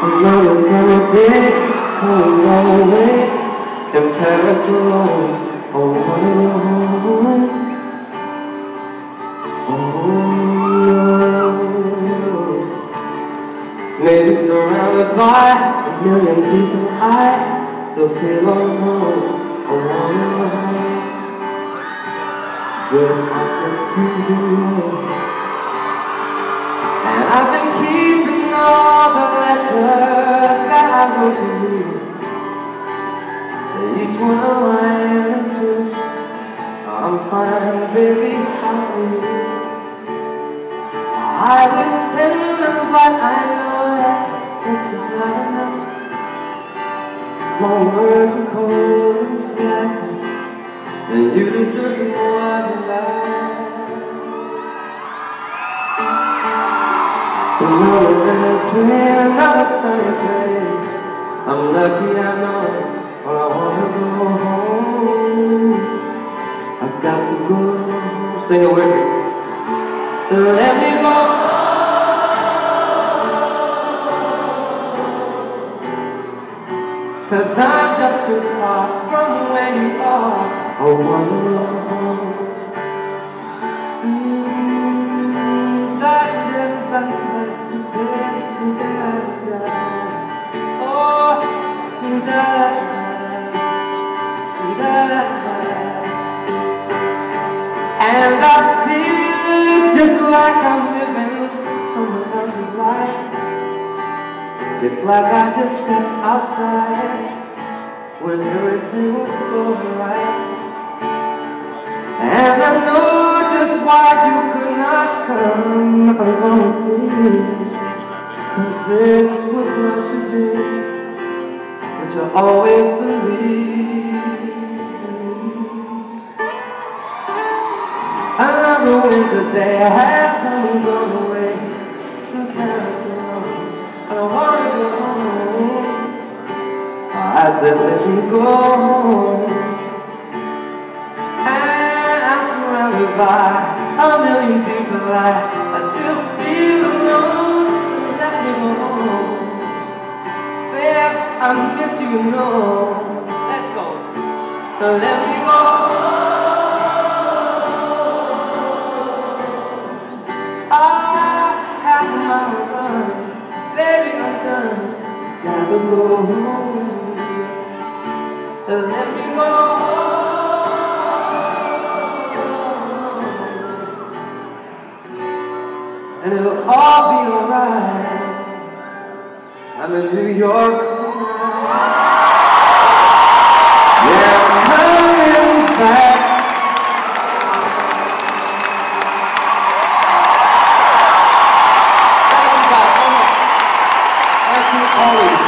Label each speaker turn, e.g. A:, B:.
A: Another summer day is coming my way In Paris I wanna go home Oh Maybe surrounded by a million people I still feel alone I wanna go home But I can see you And I've been keeping I'm fine, baby, are you? I would send them, but I know that it's just not enough. My words are cold and flat And you deserve more than that. Another airplane, another sunny place I'm lucky I know, but I wanna go home got to go it with me. Let me go. Cause I'm just too far from where you are. I wanna and I feel just like I'm living someone else's life. It's like I just stepped outside when everything was going right. And I know just why you could not come along with me. Cause this was not your dream, but you always believed Another winter day has come and gone away in Paris alone, and I wanna go home. I said, let me go home. And I'm surrounded by a million people. I, I still feel alone. Let me go home. Babe, I miss you, you know. Let's go. Let me go. I Home. Let me go. And it'll all be alright. I'm in New York tonight. Yeah, I'm always.